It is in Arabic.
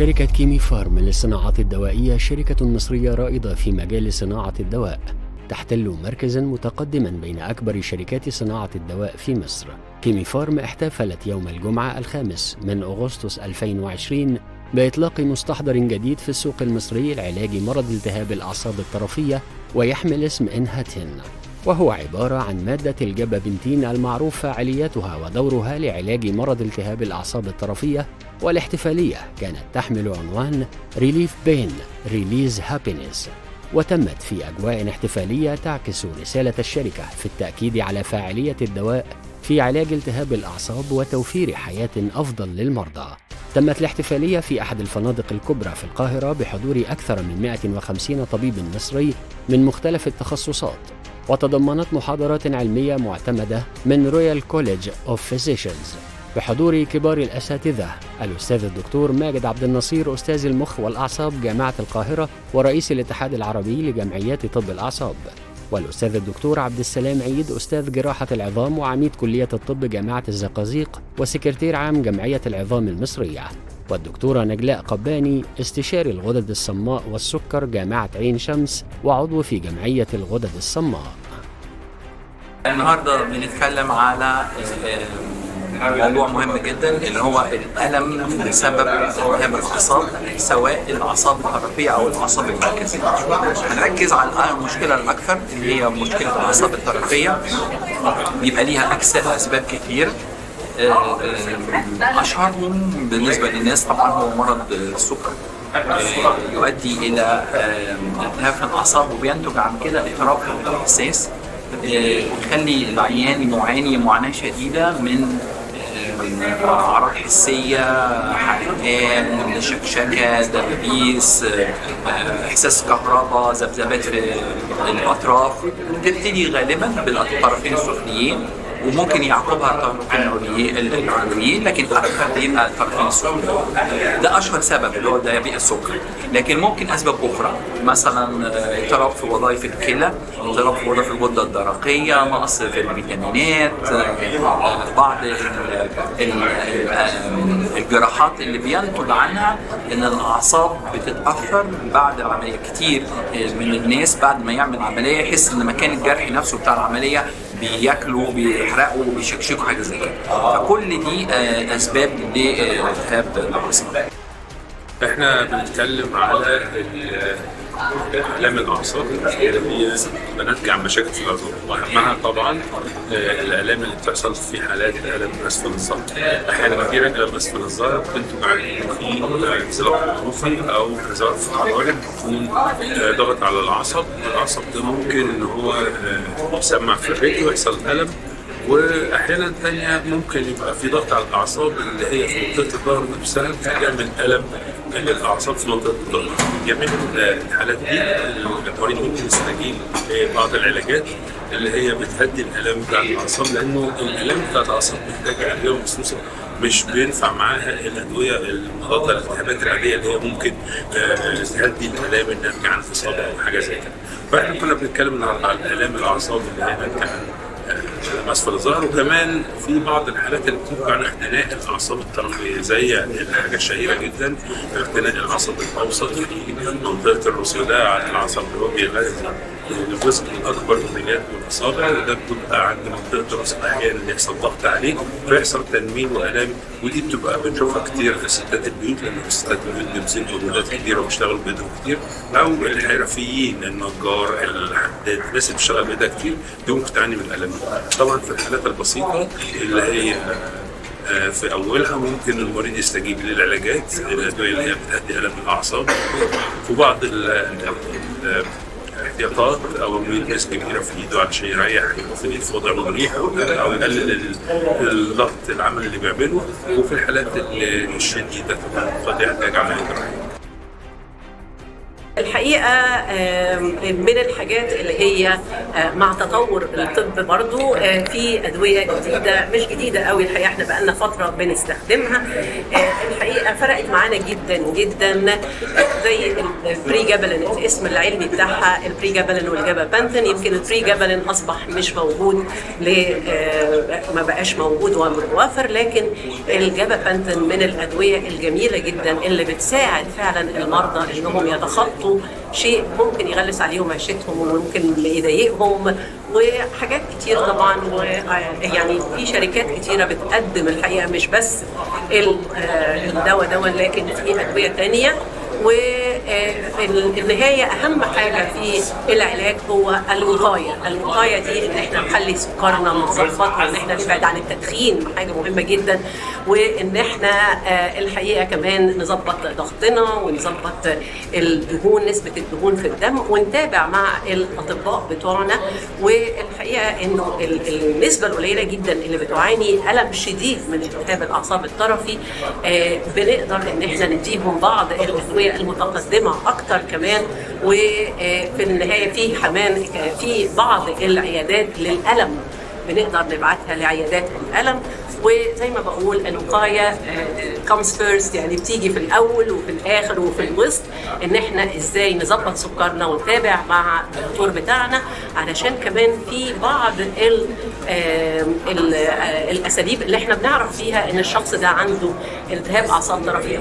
شركة كيمي فارم للصناعات الدوائية شركة مصرية رائدة في مجال صناعة الدواء. تحتل مركزا متقدما بين أكبر شركات صناعة الدواء في مصر. كيمي فارم احتفلت يوم الجمعة الخامس من أغسطس 2020 بإطلاق مستحضر جديد في السوق المصري لعلاج مرض التهاب الأعصاب الطرفية ويحمل اسم إنهاتين. وهو عبارة عن مادة الجبابنتين المعروف فعاليتها ودورها لعلاج مرض التهاب الأعصاب الطرفية والاحتفالية كانت تحمل عنوان Relieve Pain Release Happiness وتمت في أجواء احتفالية تعكس رسالة الشركة في التأكيد على فاعلية الدواء في علاج التهاب الأعصاب وتوفير حياة أفضل للمرضى. تمت الاحتفالية في أحد الفنادق الكبرى في القاهرة بحضور أكثر من 150 طبيب مصري من مختلف التخصصات. وتضمنت محاضرات علمية معتمدة من Royal College of Physicians بحضور كبار الأساتذة الأستاذ الدكتور ماجد عبد النصير أستاذ المخ والأعصاب جامعة القاهرة ورئيس الاتحاد العربي لجمعيات طب الأعصاب. والأستاذ الدكتور عبد السلام عيد أستاذ جراحة العظام وعميد كلية الطب جامعة الزقازيق وسكرتير عام جمعية العظام المصرية. والدكتورة نجلاء قباني استشاري الغدد الصماء والسكر جامعة عين شمس وعضو في جمعية الغدد الصماء. النهارده بنتكلم على موضوع مهم جدا اللي هو الألم بسبب التهاب الاعصاب سواء الأعصاب الطرفيه أو الأعصاب المركزية. هنركز على المشكلة الأكثر اللي هي مشكلة الأعصاب الطرفيه بيبقى ليها أكثر أسباب كتير. اشهرهم بالنسبة للناس طبعا هو مرض السكر. يؤدي إلى التهاب في الأعصاب وبينتج عن كده اضطراب في الإحساس يخلي العيان يعاني معاناة شديدة من أعراض حسية حرقان شكشكة دبابيس إحساس كهرباء ذبذبات في الأطراف. تبتدي غالبا بالطرفين السفليين وممكن يعقبها العلويين لكن أكثر بيبقى السفليين ده أشهر سبب اللي هو ديابيت السكر. لكن ممكن أسباب أخرى مثلا اضطراب في وظائف الكلى اضطراب في وظائف الغدة الدرقية نقص في الفيتامينات بعض الجراحات اللي بينتج عنها إن الأعصاب بتتاثر بعد العملية كتير من الناس بعد ما يعمل عملية يحس إن مكان الجرح نفسه بتاع العملية بياكلوا بيحرقوا بيشكشكوا حاجة زي كده. فكل دي أسباب لالتهاب الاعصاب إحنا بنتكلم على الام الاعصاب اللي هي بناتج عن مشاكل في العظام واهمها طبعا الالام اللي بتحصل في حالات الم اسفل الظهر أحيانا كثيرا الم اسفل الظهر بتنتج عن في انزلاق غضروفي أو ظرف حراري بيكون ضغط على العصب العصب ده ممكن إن هو يسمع في الرجل ويحصل ألم. واحيانا ثانية ممكن يبقى في ضغط على الأعصاب اللي هي في منطقة الظهر نفسها فيعمل ألم. للاعصاب في منطقة الظهر. جميع الحالات دي المريض ممكن يستجيب لبعض العلاجات اللي هي بتهدي الالام بتاع الأعصاب لأنه الالام بتاع الأعصاب محتاجه ادويه مخصوصه مش بينفع معاها الادويه المضاده للالتهابات العادية اللي هي ممكن تهدي الالام الناتجه عن اصابه أو حاجة زي كده. فإحنا كنا بنتكلم على الالام الأعصاب اللي هي ناتجه عن اسفل الظهر وكمان في بعض الحالات اللي بتنتج عن اختناق الأعصاب الطرفيه زي الحاجة الشهيره جدا اختناق العصب الأوسط في منطقة الرسوداء على العصب اللي هو بيغذي الجزء الأكبر من اليد والأصابع وده بتبقى عند منطقة الراس أحيانا يحصل ضغط عليه فيحصل تنميل وألام ودي بتبقى بنشوفها كتير في ستات البيوت لأن الستات البيوت بيمسكوا أولاد كتير وبيشتغلوا بايدهم كتير أو الحرفيين النجار الحداد الناس اللي بتشتغل بايدها كتير دي ممكن تعاني من الالم طبعا في الحالات البسيطة اللي هي في أولها ممكن المريض يستجيب للعلاجات الادويه اللي هي بتهدي ألم الأعصاب في الاحتياطات أو ناس كبيره في إيده علشان يريح في وضع مريح أو يقلل الضغط العمل اللي بيعمله وفي الحالات الشديدة قد يحتاج عملية جراحيه. الحقيقة من الحاجات اللي هي مع تطور الطب برضو في أدوية جديدة مش جديدة قوي الحقيقة إحنا بقالنا فترة بنستخدمها. الحقيقة فرقت معانا جدا جدا زي البري جابلين الاسم العلمي بتاعها البري جابلين والجابا يمكن البري جابلين أصبح مش موجود ما بقاش موجود ومتوفر لكن الجابا من الأدوية الجميلة جدا اللي بتساعد فعلا المرضى إنهم يتخطوا شيء ممكن يغلس عليهم عيشتهم وممكن يضايقهم وحاجات كتير طبعا يعني في شركات كتيرة بتقدم الحقيقة مش بس الدواء ده لكن في أدوية تانية وفي النهايه أهم حاجة في العلاج هو الوقاية، الوقاية دي إن إحنا نخلي سكرنا متظبط وان إحنا نبعد عن التدخين حاجة مهمة جدا. وإن إحنا الحقيقة كمان نظبط ضغطنا ونظبط الدهون نسبة الدهون في الدم ونتابع مع الأطباء بتوعنا. والحقيقة إنه النسبة القليلة جدا اللي بتعاني ألم شديد من التهاب الأعصاب الطرفي بنقدر إن إحنا نديهم بعض الأدوية المتقدمة أكتر كمان وفي النهاية في كمان في بعض العيادات للألم. بنقدر نبعتها لعيادات الالم وزي ما بقول الوقاية كمز فيرست يعني بتيجي في الأول وفي الآخر وفي الوسط إن إحنا إزاي نظبط سكرنا ونتابع مع الدكتور بتاعنا. علشان كمان في بعض ال ال الأساليب اللي إحنا بنعرف فيها إن الشخص ده عنده التهاب أعصاب طرفية.